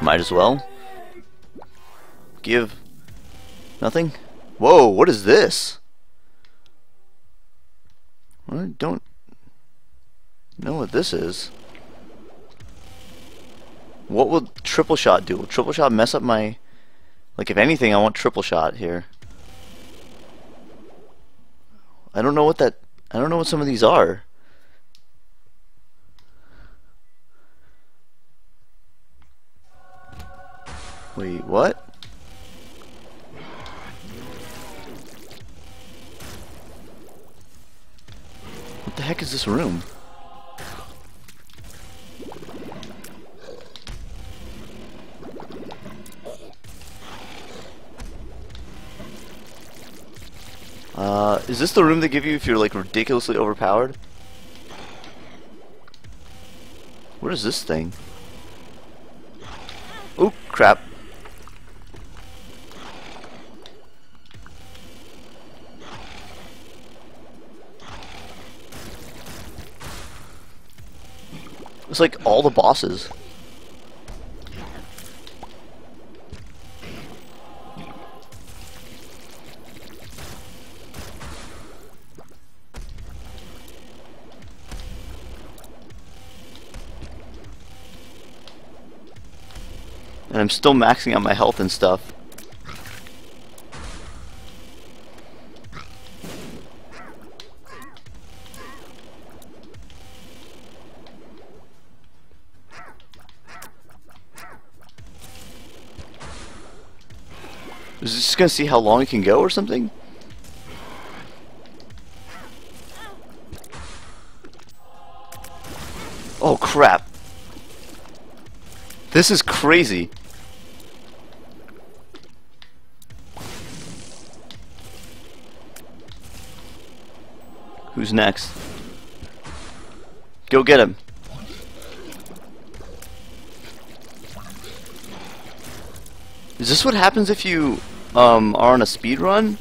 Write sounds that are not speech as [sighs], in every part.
Might as well. Give nothing. Whoa, what is this? I don't know what this is. What will triple shot do? Will triple shot mess up my... Like, if anything, I want triple shot here. I don't know what that... I don't know what some of these are. Wait, what? What the heck is this room? Uh, is this the room they give you if you're like ridiculously overpowered? What is this thing? Oh crap. It's like all the bosses. And I'm still maxing out my health and stuff. Is this just gonna see how long it can go or something? Oh crap. This is crazy. Who's next? Go get him. Is this what happens if you um, are on a speed run?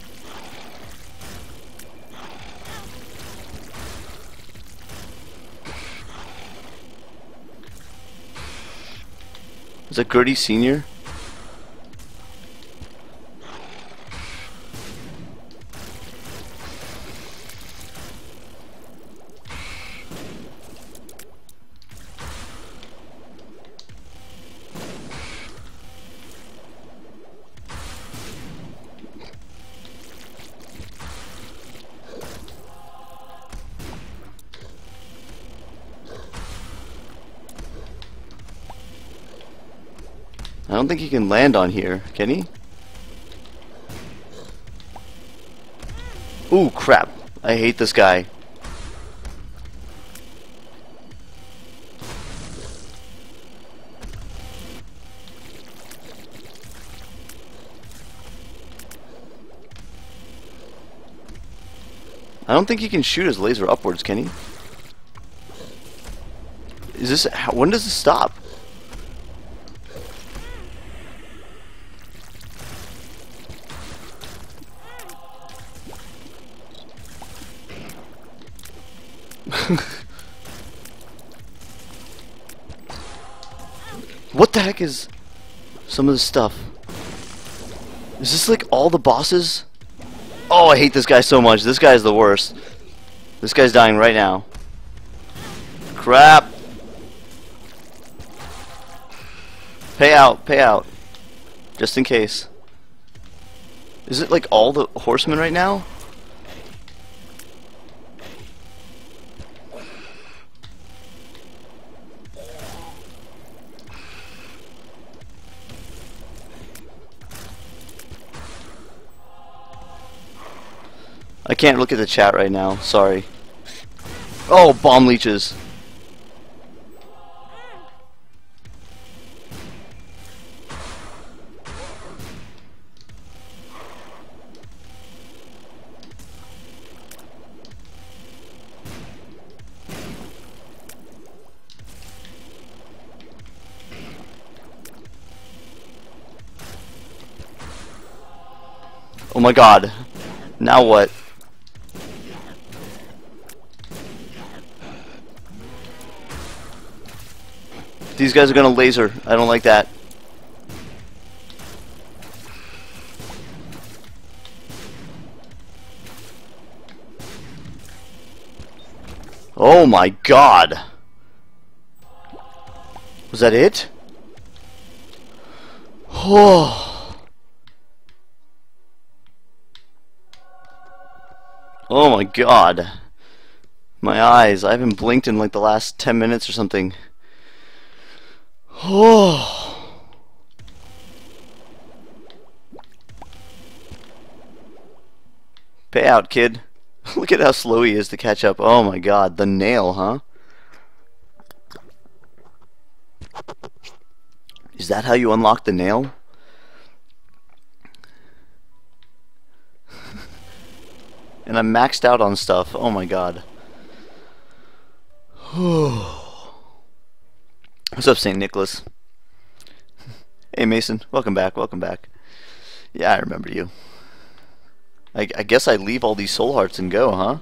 Is that Gurdy Senior? Don't think he can land on here, can he? Ooh, crap. I hate this guy. I don't think he can shoot his laser upwards, can he? Is this... When does this stop? [laughs] what the heck is some of this stuff? Is this like all the bosses? Oh, I hate this guy so much. This guy is the worst. This guy's dying right now. Crap. Pay out, pay out. Just in case. Is it like all the horsemen right now? Can't look at the chat right now, sorry. Oh, bomb leeches. Oh my god. Now what? These guys are gonna laser. I don't like that. Oh my god! Was that it? Oh. oh my god. My eyes, I haven't blinked in like the last 10 minutes or something. [sighs] Oh. Pay out, kid. [laughs] Look at how slow he is to catch up. Oh my god, the nail, huh? Is that how you unlock the nail? [laughs] and I'm maxed out on stuff. Oh my god. [sighs] [sighs] What's up, St. Nicholas? hey, Mason. Welcome back. Welcome back. Yeah, I remember you. I, I guess I leave all these soul hearts and go, huh?